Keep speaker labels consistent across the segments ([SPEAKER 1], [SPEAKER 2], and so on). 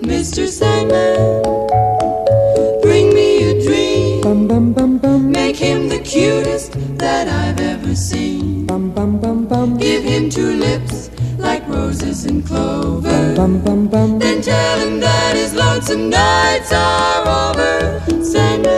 [SPEAKER 1] Mr. Sandman, bring me a dream. Make him the cutest that I've ever seen. Give him two lips like roses and clover. Then tell him that his lonesome nights are over. Sandman,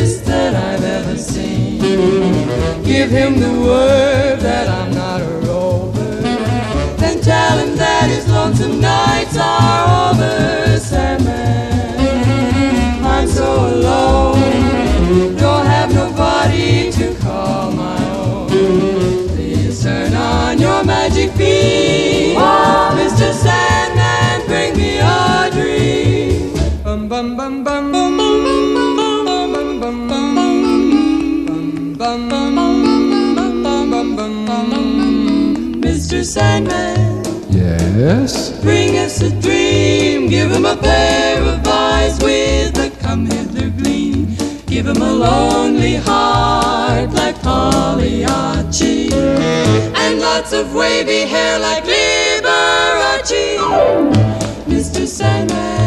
[SPEAKER 1] seen. Give him the word that I'm not a rover. Then tell him that his lonesome nights are over. Sandman, I'm so alone. Don't have nobody to call my own. Please turn on your magic beam. Mr. Sandman, Sandman,
[SPEAKER 2] Yes?
[SPEAKER 1] bring us a dream. Give him a pair of eyes with a come hither gleam. Give him a lonely heart like Pagliacci. And lots of wavy hair like Liberace. Mr. Sandman,